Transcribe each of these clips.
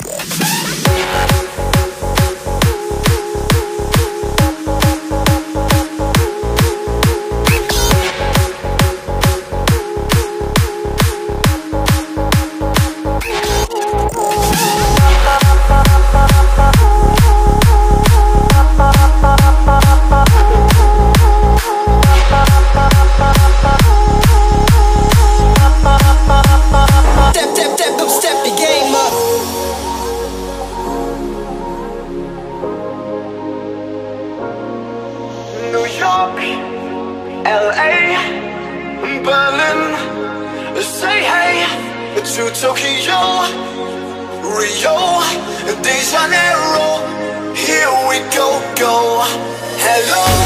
Yeah! an arrow. Here we go, go. Hello.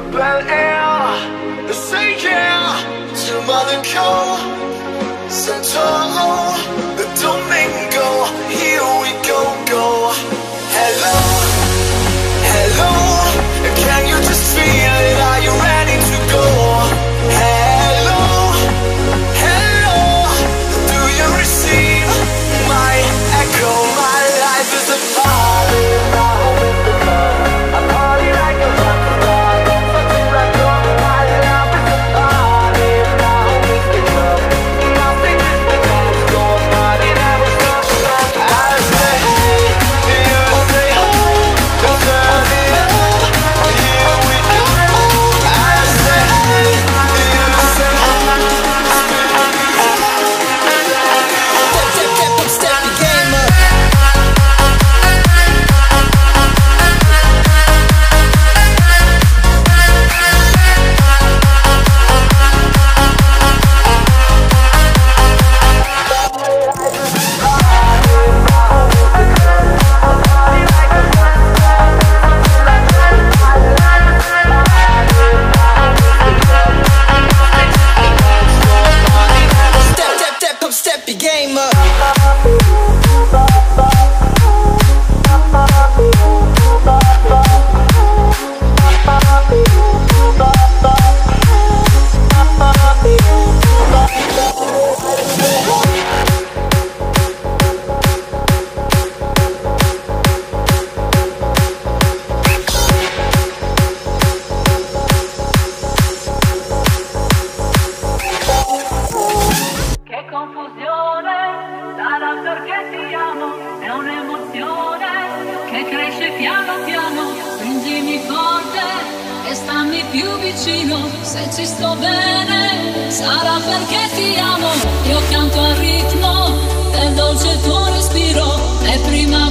Bel Air, the hier, tu m'as le cœur, c'est piano piano, prendimi forte e stammi più vicino, se ci sto bene sarà perché ti amo, io canto al ritmo del dolce tuo respiro. E prima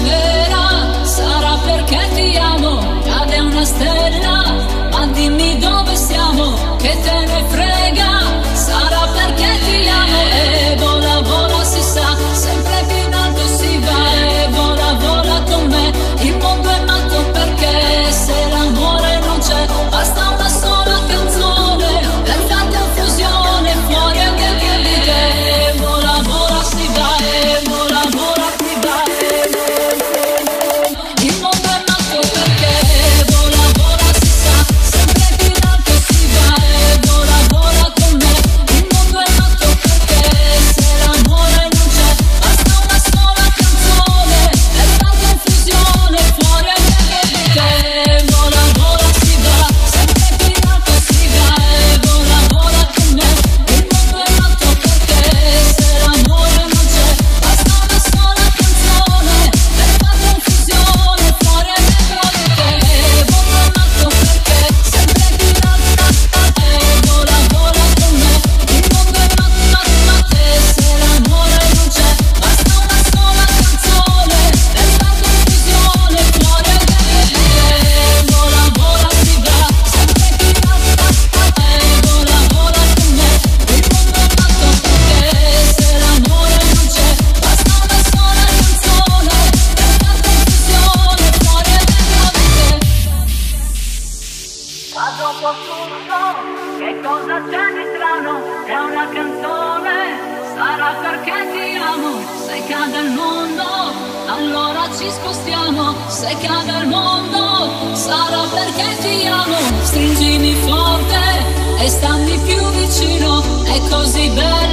ci spostiamo. Se cade il mondo, sarà perché ti amo. Stringimi forte e stammi più vicino. È così bello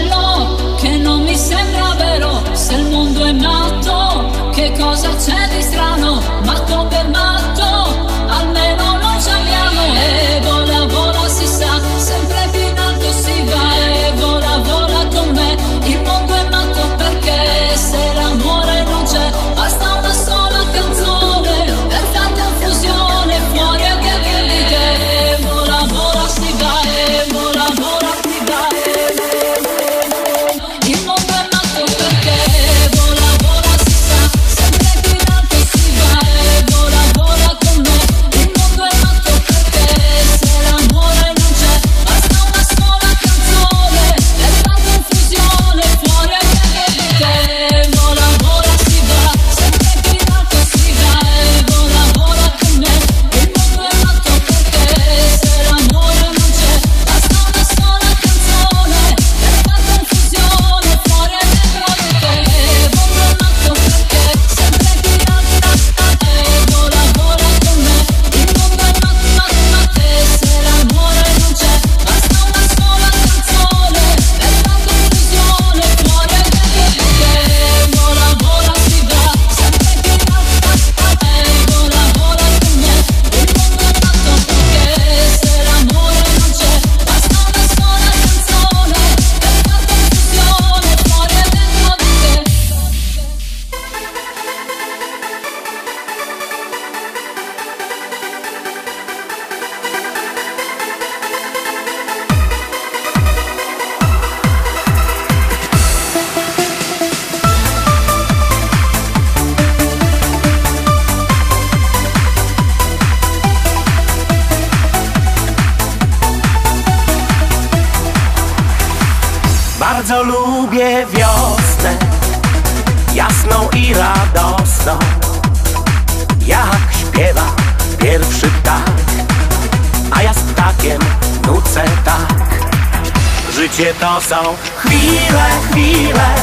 Życie to są chwile, chwile,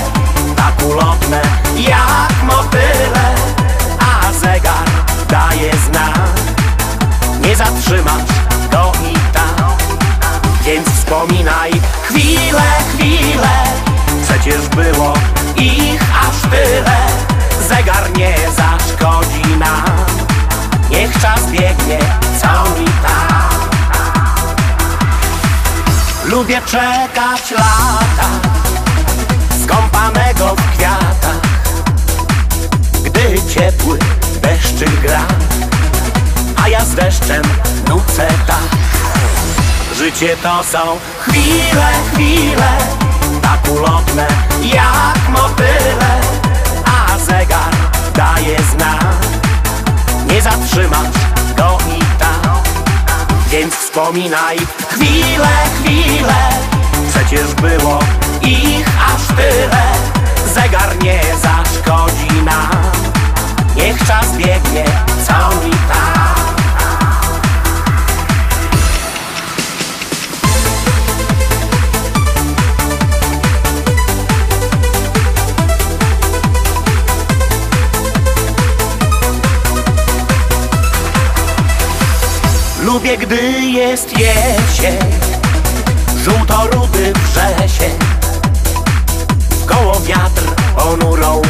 tak ulotne jak motyle, a zegar daje znak. Nie zatrzymasz go i tak. Więc wspominaj chwile, chwile Przecież było ich aż tyle Czekać lata Skąpanego w kwiatach. Gdy ciepły deszczyk gra A ja z deszczem nucę tak. Życie to są chwile, chwile Tak ulotne jak motyle A zegar daje znak. Nie zatrzymasz go i tak Więc wspominaj. Chwile, chwile. Przecież było ich aż tyle. Zegar nie zaszkodzi jesień Żółto-rudy wrzesień Koło wiatr ponurą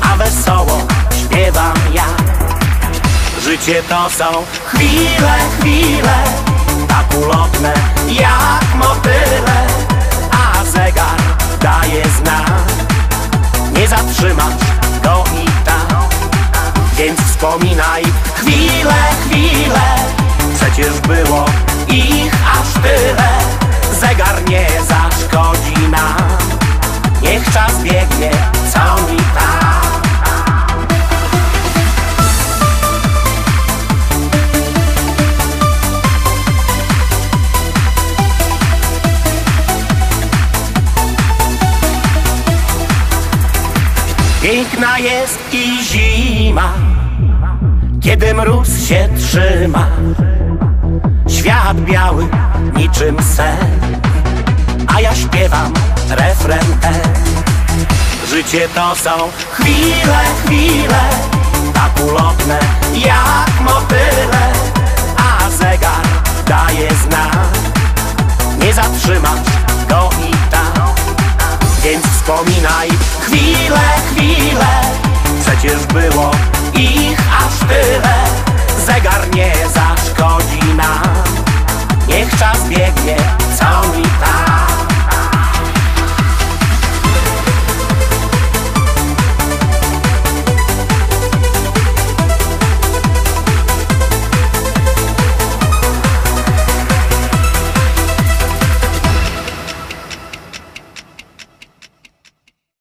A wesoło śpiewam ja. Życie to są chwile, chwile. Tak ulotne jak motyle. A zegar daje znak. Nie zatrzymasz go i tak. Więc wspominaj chwile, chwile Przecież było ich aż tyle. Zegar nie zaszkodzi nam. Niech czas biegnie, co mi tam Piękna jest i zima, kiedy mróz się trzyma. Wiatr biały, niczym sen A ja śpiewam refren ten. Życie to są chwile, chwile Tak ulotne jak motyle A zegar daje znak. Nie zatrzymasz go i tak Więc wspominaj. Chwile, chwile Przecież było ich aż tyle. Zegar nie zaszkodzi.